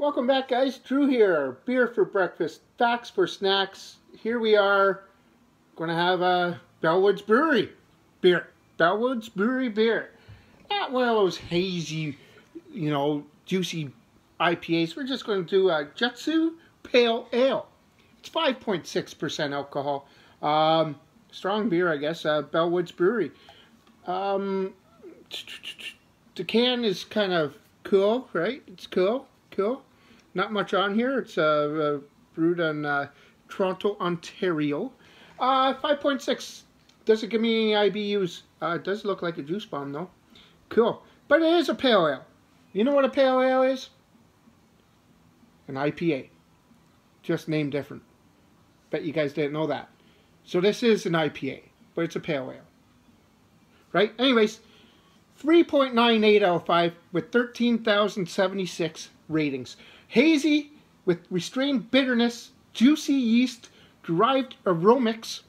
Welcome back, guys. Drew here. Beer for breakfast, facts for snacks. Here we are. Going to have a Bellwoods Brewery beer. Bellwoods Brewery beer. Not one of those hazy, you know, juicy IPAs. We're just going to do a Jutsu Pale Ale. It's 5.6% alcohol. Um, strong beer, I guess. Uh, Bellwoods Brewery. Um, the can is kind of cool, right? It's cool, cool. Not much on here. It's uh, uh brewed in uh, Toronto, Ontario. Uh, 5.6. Doesn't give me any IBUs. It does look like a juice bomb, though. Cool. But it is a pale ale. You know what a pale ale is? An IPA. Just name different. Bet you guys didn't know that. So this is an IPA, but it's a pale ale. Right? Anyways, 3.98 out of 5 with 13,076 ratings. Hazy with restrained bitterness, juicy yeast, derived aromics,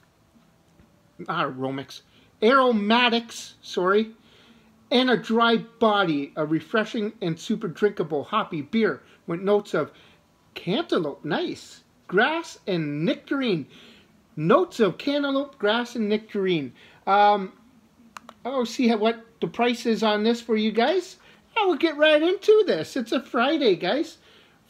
not aromics, aromatics, sorry, and a dry body, a refreshing and super drinkable hoppy beer with notes of cantaloupe, nice, grass and nectarine. Notes of cantaloupe, grass, and nectarine. Um, oh, see how, what the price is on this for you guys? I will get right into this. It's a Friday, guys.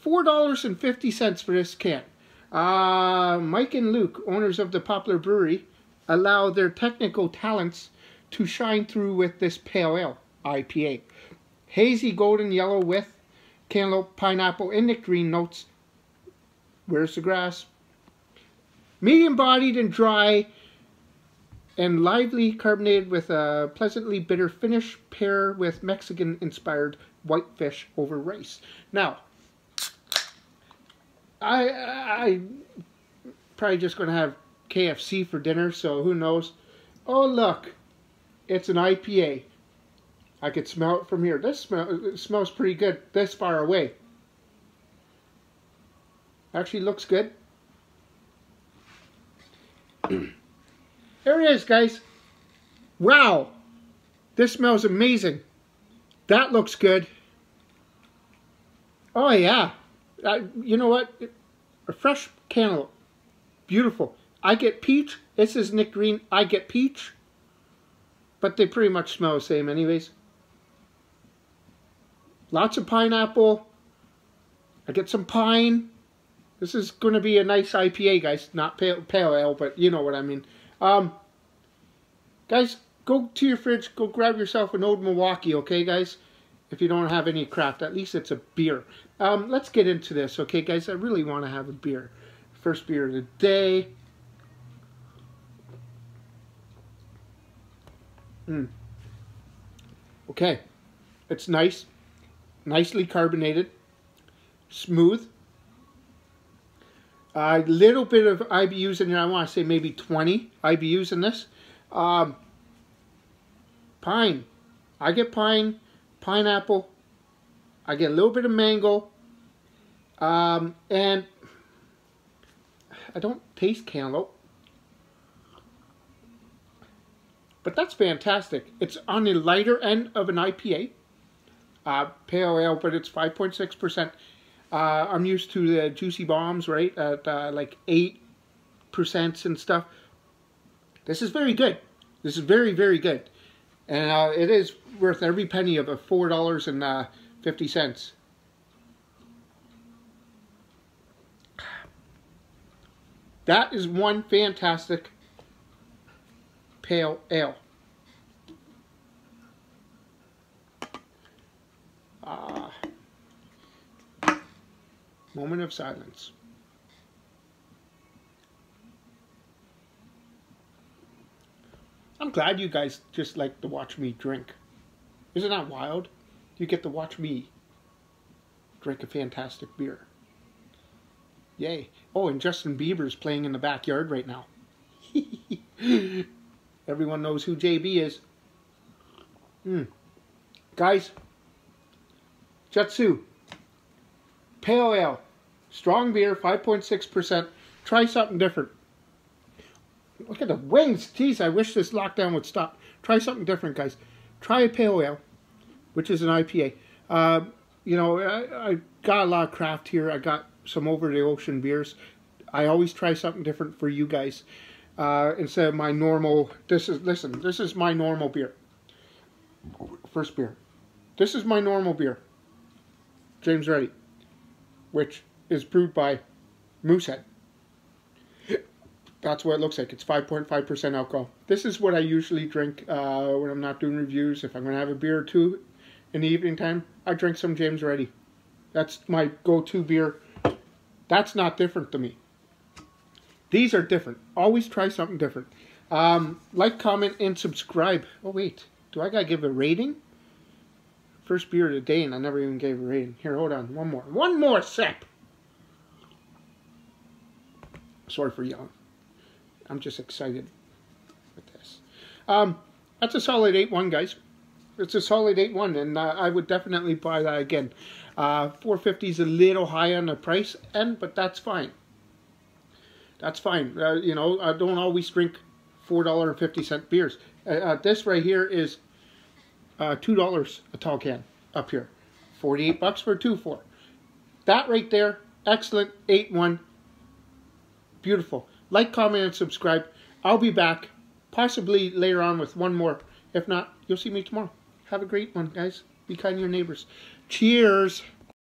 $4.50 for this can. Uh, Mike and Luke, owners of the Poplar Brewery, allow their technical talents to shine through with this pale ale IPA. Hazy golden yellow with cantaloupe, pineapple, and nectarine notes. Where's the grass? Medium bodied and dry and lively carbonated with a pleasantly bitter finish pair with Mexican inspired whitefish over rice. Now, I I probably just gonna have KFC for dinner, so who knows? Oh look, it's an IPA. I could smell it from here. This smell smells pretty good this far away. Actually looks good. There it is, guys. Wow. This smells amazing. That looks good. Oh, yeah. Uh, you know what? A fresh cantaloupe. Beautiful. I get peach. This is Nick Green. I get peach. But they pretty much smell the same anyways. Lots of pineapple. I get some pine. This is going to be a nice IPA, guys. Not pale, pale ale, but you know what I mean. Um, guys, go to your fridge, go grab yourself an old Milwaukee, okay, guys? If you don't have any craft, at least it's a beer. Um, let's get into this, okay, guys? I really want to have a beer. First beer of the day. Mm. Okay, it's nice, nicely carbonated, smooth. A little bit of IBUs in there. I want to say maybe 20 IBUs in this. Um, pine. I get pine, pineapple. I get a little bit of mango. Um, and I don't taste cantaloupe. But that's fantastic. It's on the lighter end of an IPA. Uh, pale ale, but it's 5.6%. Uh, I'm used to the juicy bombs, right, at uh, like 8% and stuff. This is very good. This is very, very good. And uh, it is worth every penny of a $4.50. That is one fantastic pale ale. Moment of silence. I'm glad you guys just like to watch me drink. Isn't that wild? You get to watch me drink a fantastic beer. Yay. Oh, and Justin Bieber's playing in the backyard right now. Everyone knows who JB is. Mm. Guys, Jutsu, Pale Ale, strong beer, 5.6%. Try something different. Look at the wings. Jeez, I wish this lockdown would stop. Try something different, guys. Try a Pale Ale, which is an IPA. Uh, you know, I, I got a lot of craft here. I got some over the ocean beers. I always try something different for you guys uh, instead of my normal. This is listen. This is my normal beer. First beer. This is my normal beer. James Ready, which is brewed by Moosehead. That's what it looks like. It's 5.5% alcohol. This is what I usually drink uh, when I'm not doing reviews. If I'm going to have a beer or two in the evening time, I drink some James Ready. That's my go-to beer. That's not different to me. These are different. Always try something different. Um, like, comment, and subscribe. Oh, wait. Do I got to give a rating? First beer of the day, and I never even gave a rating. Here, hold on. One more. One more sip. Sorry for yelling. I'm just excited with this. Um, that's a solid 8-1, guys. It's a solid 8-1, and uh, I would definitely buy that again. Uh, 450 is a little high on the price end, but that's fine. That's fine. Uh, you know, I don't always drink $4.50 beers. Uh, uh, this right here is uh, $2 a tall can up here. 48 bucks for a 2-4. That right there, excellent 8-1. Beautiful. Like, comment, and subscribe. I'll be back possibly later on with one more. If not, you'll see me tomorrow. Have a great one, guys. Be kind to your neighbors. Cheers.